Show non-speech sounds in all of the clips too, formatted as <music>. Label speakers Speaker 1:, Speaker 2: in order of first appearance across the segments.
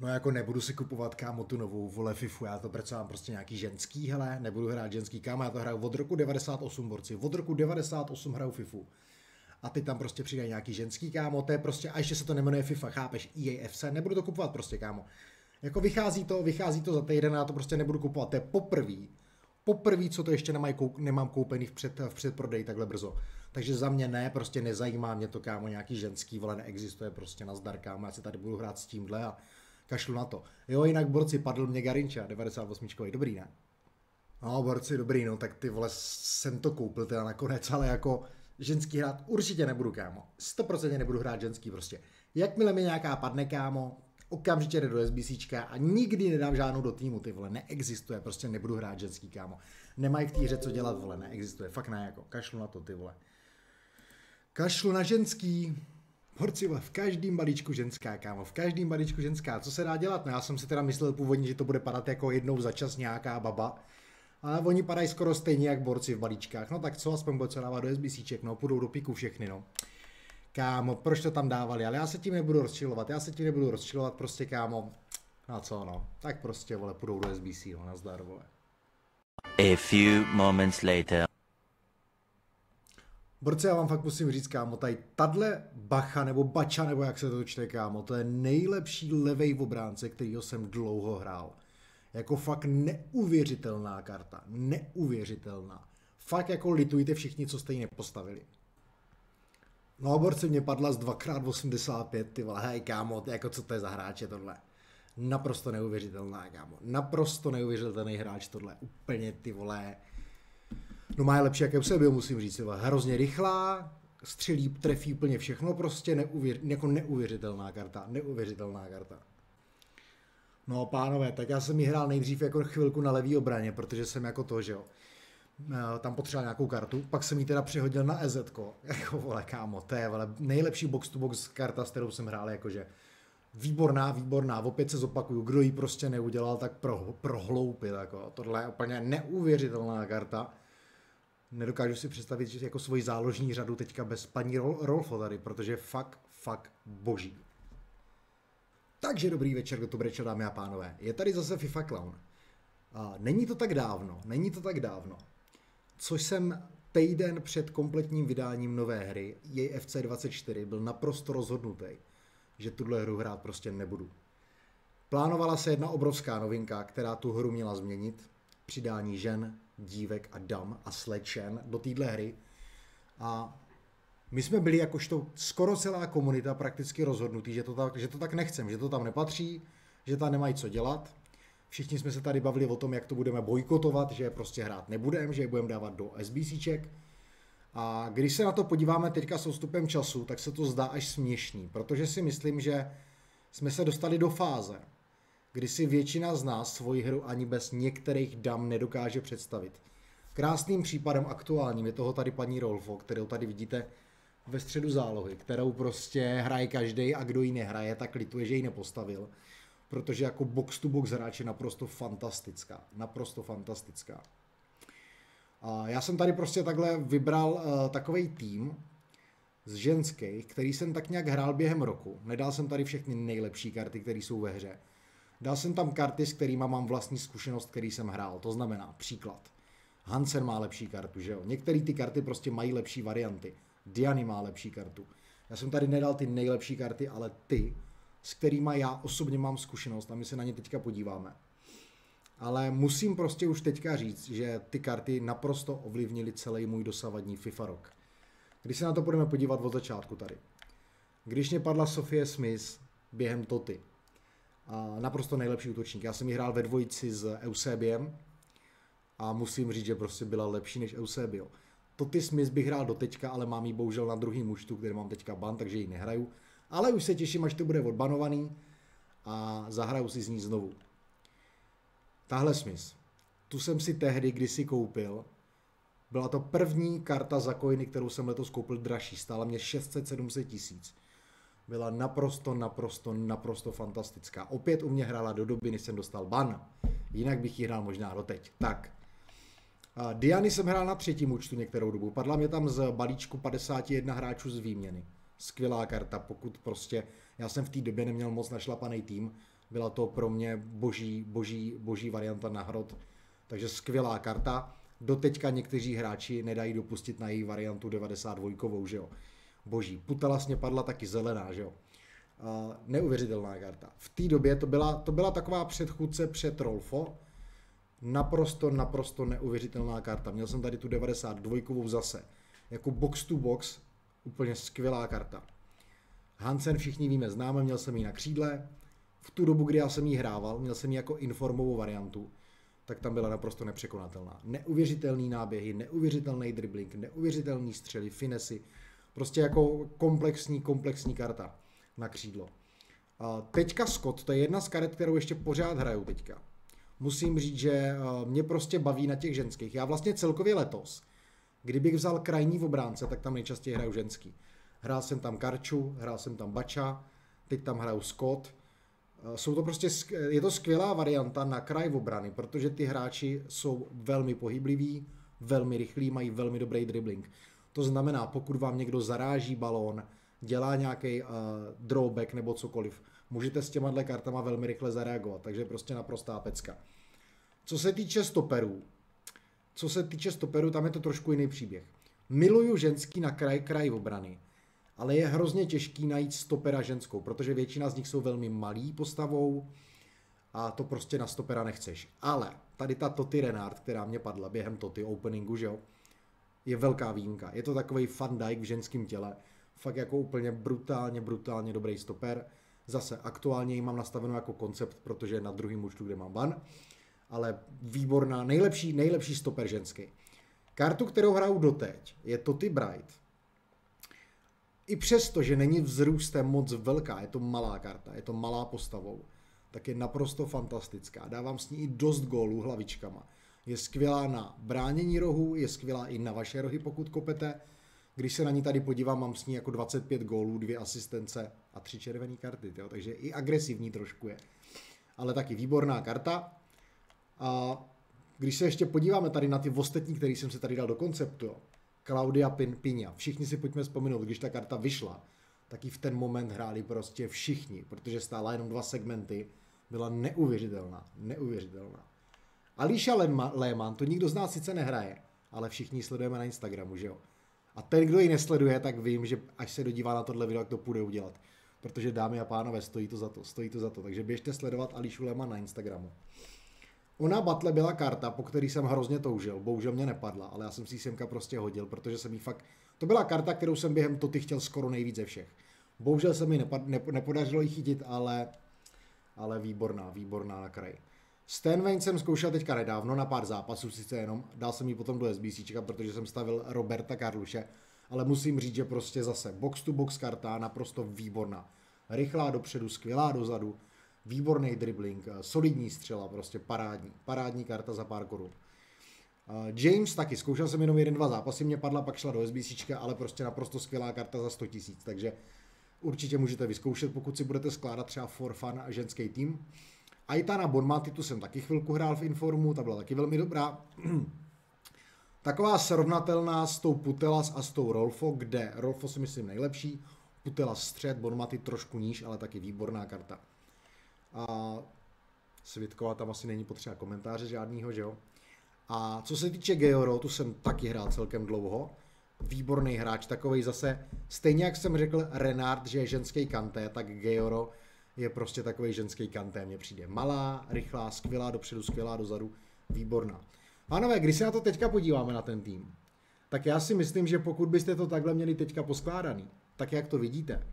Speaker 1: No jako nebudu si kupovat kámo tu novou vole FIFU, já to přece mám prostě nějaký ženský, hele, nebudu hrát ženský kámo, já to hraju od roku 98 borci, od roku 98 hraju FIFU. A ty tam prostě přidají nějaký ženský kámo, to je prostě, a ještě se to nemenuje FIFA, chápeš, EAFC, nebudu to kupovat prostě kámo. Jako vychází to, vychází to za týden, já to prostě nebudu kupovat, to je poprvý, poprvý, co to ještě nemaj, nemám koupený v, před, v předprodej takhle brzo. Takže za mě ne, prostě nezajímá mě to, kámo, nějaký ženský, vole, neexistuje prostě na zdar, kámo, já si tady budu hrát s tímhle a kašlu na to. Jo, jinak borci, padl mě Garinča, 98. Dobrý, ne? No, borci, dobrý, no, tak ty vole, jsem to koupil teda nakonec, ale jako ženský hrát určitě nebudu, kámo. 100% nebudu hrát ženský prostě. Jakmile mi nějaká padne, kámo, okamžitě jde do SBCčka a nikdy nedám žádnou do týmu, ty vole, neexistuje, prostě nebudu hrát ženský, kámo. Nemají v té hře co dělat, vole, neexistuje, fakt ne, jako, kašlu na to, ty vole. Kašlu na ženský, Horci, v každém balíčku ženská, kámo, v každém balíčku ženská. Co se dá dělat? No já jsem si teda myslel původně, že to bude padat jako jednou za čas nějaká baba, ale oni padají skoro stejně jak borci v balíčkách. No tak co, aspoň bude co dávat do SBCček, no, půjdou do piku všechny, no. Kámo, proč to tam dávali? Ale já se tím nebudu rozčilovat, já se tím nebudu rozčilovat, prostě kámo. No co, no, tak prostě, vole, půjdou do SBC, no, nazdar, vole.
Speaker 2: A few moments later.
Speaker 1: Borce, já vám fakt musím říct, kámo, tady tadle bacha nebo bača, nebo jak se to čte, kámo, to je nejlepší levej obránce, kterýho jsem dlouho hrál. Jako fakt neuvěřitelná karta, neuvěřitelná. Fakt jako litujte všichni, co jste ji nepostavili. No, borce, mě padla z 2x85, ty vole, hej, kámo, jako co to je za hráče tohle. Naprosto neuvěřitelná, kámo. Naprosto neuvěřitelný hráč tohle. Úplně ty vole, No má je lepší, jak se byl, musím říct. Hrozně rychlá, střelí, trefí úplně všechno, prostě neuvěř, jako neuvěřitelná karta, neuvěřitelná karta. No pánové, tak já jsem ji hrál nejdřív jako chvilku na levý obraně, protože jsem jako to, že jo. Eh, tam potřeboval nějakou kartu, pak jsem ji teda přehodil na EZ, jako vole kámo, to je vole, nejlepší box to box karta, s kterou jsem hrál, jakože výborná, výborná, opět se zopakuju, kdo ji prostě neudělal, tak pro, prohloupil, jako, tohle je úplně neuvěřitelná karta nedokážu si představit že jako svoji záložní řadu teďka bez paní Rolfo tady, protože fakt, fakt boží. Takže dobrý večer, to brečel, dámy a pánové. Je tady zase FIFA Clown. A není to tak dávno, není to tak dávno, co jsem týden před kompletním vydáním nové hry, jej FC24, byl naprosto rozhodnutý, že tuhle hru hrát prostě nebudu. Plánovala se jedna obrovská novinka, která tu hru měla změnit, přidání žen, dívek a dam a slečen do téhle hry. A my jsme byli jakožto skoro celá komunita prakticky rozhodnutí, že to tak, že to tak nechcem, že to tam nepatří, že tam nemají co dělat. Všichni jsme se tady bavili o tom, jak to budeme bojkotovat, že prostě hrát nebudeme, že je budeme dávat do SBCček. A když se na to podíváme teďka s odstupem času, tak se to zdá až směšný, protože si myslím, že jsme se dostali do fáze, kdy si většina z nás svoji hru ani bez některých dam nedokáže představit. Krásným případem aktuálním je toho tady paní Rolfo, kterou tady vidíte ve středu zálohy, kterou prostě hraje každý a kdo ji nehraje, tak lituje, že ji nepostavil. Protože jako box to box hráč je naprosto fantastická. Naprosto fantastická. A já jsem tady prostě takhle vybral uh, eh, takový tým z ženských, který jsem tak nějak hrál během roku. Nedal jsem tady všechny nejlepší karty, které jsou ve hře. Dal jsem tam karty, s kterými mám vlastní zkušenost, který jsem hrál. To znamená, příklad. Hansen má lepší kartu, že jo? Některé ty karty prostě mají lepší varianty. Diany má lepší kartu. Já jsem tady nedal ty nejlepší karty, ale ty, s kterými já osobně mám zkušenost a my se na ně teďka podíváme. Ale musím prostě už teďka říct, že ty karty naprosto ovlivnily celý můj dosavadní FIFA rok. Když se na to budeme podívat od začátku tady. Když mě padla Sofie Smith během Toty, naprosto nejlepší útočník. Já jsem ji hrál ve dvojici s Eusebiem a musím říct, že prostě byla lepší než Eusebio. Toty Smith bych hrál do teďka, ale mám ji bohužel na druhý muštu, který mám teďka ban, takže ji nehraju. Ale už se těším, až to bude odbanovaný a zahraju si z ní znovu. Tahle Smith. Tu jsem si tehdy kdysi koupil. Byla to první karta za coiny, kterou jsem letos koupil dražší. Stála mě 600-700 tisíc byla naprosto, naprosto, naprosto fantastická. Opět u mě hrála do doby, než jsem dostal ban. Jinak bych ji hrál možná doteď. Tak. Diany jsem hrál na třetím účtu některou dobu. Padla mě tam z balíčku 51 hráčů z výměny. Skvělá karta, pokud prostě, já jsem v té době neměl moc našlapaný tým, Byla to pro mě boží, boží, boží varianta na hrot. Takže skvělá karta. Doteďka někteří hráči nedají dopustit na její variantu 92, že jo. Boží. Putelasně padla taky zelená, že jo. Uh, neuvěřitelná karta. V té době to byla, to byla taková předchůdce před Rolfo. Naprosto, naprosto neuvěřitelná karta. Měl jsem tady tu 92 zase. Jako box to box, úplně skvělá karta. Hansen všichni víme, známe, měl jsem ji na křídle. V tu dobu, kdy já jsem ji hrával, měl jsem ji jako informovou variantu, tak tam byla naprosto nepřekonatelná. Neuvěřitelný náběhy, neuvěřitelný dribbling, neuvěřitelný střely, finesy, prostě jako komplexní, komplexní karta na křídlo. Teďka Scott, to je jedna z karet, kterou ještě pořád hraju teďka. Musím říct, že mě prostě baví na těch ženských. Já vlastně celkově letos, kdybych vzal krajní v obránce, tak tam nejčastěji hraju ženský. Hrál jsem tam Karču, hrál jsem tam Bača, teď tam hraju Scott. Jsou to prostě, je to skvělá varianta na kraj v obrany, protože ty hráči jsou velmi pohybliví, velmi rychlí, mají velmi dobrý dribbling. To znamená, pokud vám někdo zaráží balón, dělá nějaký uh, drawback nebo cokoliv, můžete s těma kartama velmi rychle zareagovat, takže prostě naprostá pecka. Co se týče stoperů, co se týče stoperů, tam je to trošku jiný příběh. Miluju ženský na kraj kraj obrany, ale je hrozně těžký najít stopera ženskou, protože většina z nich jsou velmi malý postavou a to prostě na stopera nechceš. Ale tady ta Toty Renard, která mě padla během Toty openingu, že jo, je velká výjimka. Je to takový Van Dijk v ženském těle. Fakt jako úplně brutálně, brutálně dobrý stoper. Zase aktuálně ji mám nastavenou jako koncept, protože je na druhém účtu, kde mám ban. Ale výborná, nejlepší, nejlepší stoper ženský. Kartu, kterou hraju doteď, je Toty Bright. I přesto, že není vzrůstem moc velká, je to malá karta, je to malá postavou, tak je naprosto fantastická. Dávám s ní i dost gólů hlavičkama je skvělá na bránění rohu, je skvělá i na vaše rohy, pokud kopete. Když se na ní tady podívám, mám s ní jako 25 gólů, dvě asistence a tři červené karty, jo? takže i agresivní trošku je. Ale taky výborná karta. A když se ještě podíváme tady na ty ostatní, který jsem se tady dal do konceptu, jo? Claudia Pin, Pina, všichni si pojďme vzpomenout, když ta karta vyšla, tak i v ten moment hráli prostě všichni, protože stála jenom dva segmenty, byla neuvěřitelná, neuvěřitelná. Alíša Lehmann, to nikdo z nás sice nehraje, ale všichni sledujeme na Instagramu, že jo? A ten, kdo ji nesleduje, tak vím, že až se dodívá na tohle video, jak to půjde udělat. Protože dámy a pánové, stojí to za to, stojí to za to. Takže běžte sledovat Alíšu Lehmann na Instagramu. Ona Battle byla karta, po který jsem hrozně toužil. Bohužel mě nepadla, ale já jsem si semka prostě hodil, protože jsem jí fakt... To byla karta, kterou jsem během Toty chtěl skoro nejvíc ze všech. Bohužel se mi nepodařilo ji chytit, ale, ale výborná, výborná na kraji. Stan Wayne jsem zkoušel teďka nedávno na pár zápasů, sice jenom, dal jsem ji potom do SBC, protože jsem stavil Roberta Karluše, ale musím říct, že prostě zase box to box karta naprosto výborná. Rychlá dopředu, skvělá dozadu, výborný dribbling, solidní střela, prostě parádní, parádní karta za pár korun. James taky, zkoušel jsem jenom jeden, dva zápasy, mě padla, pak šla do SBC, ale prostě naprosto skvělá karta za 100 tisíc, takže určitě můžete vyzkoušet, pokud si budete skládat třeba for fun ženský tým. Aitana Bonmati, tu jsem taky chvilku hrál v Informu, ta byla taky velmi dobrá. <clears throat> Taková srovnatelná s tou Putelas a s tou Rolfo, kde Rolfo si myslím nejlepší, Putelas střed, Bonmati trošku níž, ale taky výborná karta. A Svitková tam asi není potřeba komentáře žádnýho, že jo? A co se týče Georo, tu jsem taky hrál celkem dlouho. Výborný hráč, takový zase, stejně jak jsem řekl Renard, že je ženský kanté, tak Georo je prostě takový ženský kantem, mně přijde malá, rychlá, skvělá dopředu, skvělá dozadu, výborná. Pánové, když se na to teďka podíváme na ten tým, tak já si myslím, že pokud byste to takhle měli teďka poskládaný, tak jak to vidíte,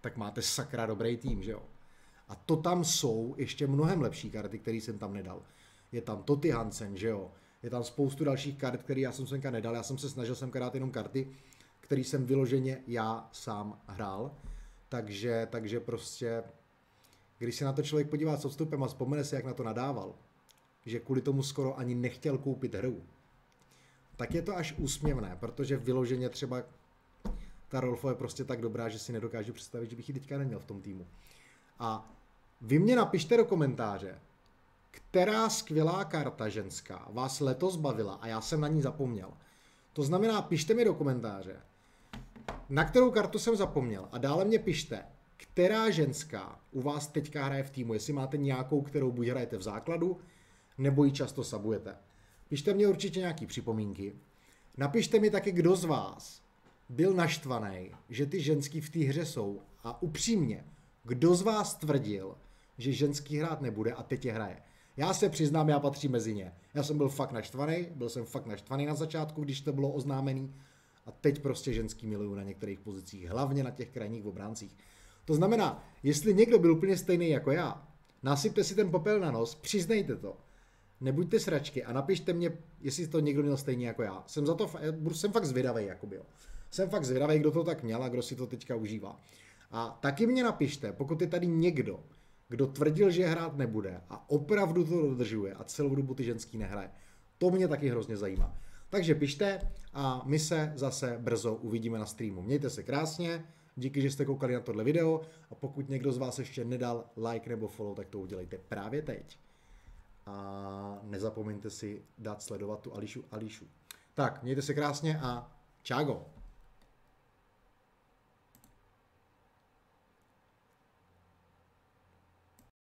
Speaker 1: tak máte sakra dobrý tým, že jo? A to tam jsou ještě mnohem lepší karty, které jsem tam nedal. Je tam Toty Hansen, že jo? Je tam spoustu dalších kart, které já jsem semka nedal. Já jsem se snažil sem dát jenom karty, které jsem vyloženě já sám hrál. Takže, takže prostě když se na to člověk podívá s odstupem a vzpomene si, jak na to nadával, že kvůli tomu skoro ani nechtěl koupit hru, tak je to až úsměvné, protože vyloženě třeba ta Rolfo je prostě tak dobrá, že si nedokážu představit, že bych ji teďka neměl v tom týmu. A vy mě napište do komentáře, která skvělá karta ženská vás letos bavila a já jsem na ní zapomněl. To znamená, pište mi do komentáře, na kterou kartu jsem zapomněl a dále mě pište, která ženská u vás teďka hraje v týmu, jestli máte nějakou, kterou buď hrajete v základu, nebo ji často sabujete. Pište mě určitě nějaký připomínky. Napište mi taky, kdo z vás byl naštvaný, že ty ženský v té hře jsou a upřímně, kdo z vás tvrdil, že ženský hrát nebude a teď je hraje. Já se přiznám, já patřím mezi ně. Já jsem byl fakt naštvaný, byl jsem fakt naštvaný na začátku, když to bylo oznámený a teď prostě ženský miluju na některých pozicích, hlavně na těch krajních obráncích. To znamená, jestli někdo byl úplně stejný jako já, nasypte si ten popel na nos, přiznejte to. Nebuďte sračky a napište mě, jestli to někdo měl stejně jako já. Jsem za to, jsem fakt zvědavý, jakoby jo. Jsem fakt zvědavý, kdo to tak měl a kdo si to teďka užívá. A taky mě napište, pokud je tady někdo, kdo tvrdil, že hrát nebude a opravdu to dodržuje a celou dobu ty ženský nehraje. To mě taky hrozně zajímá. Takže pište a my se zase brzo uvidíme na streamu. Mějte se krásně, díky, že jste koukali na tohle video a pokud někdo z vás ještě nedal like nebo follow, tak to udělejte právě teď. A nezapomeňte si dát sledovat tu Ališu Ališu. Tak, mějte se krásně a čágo.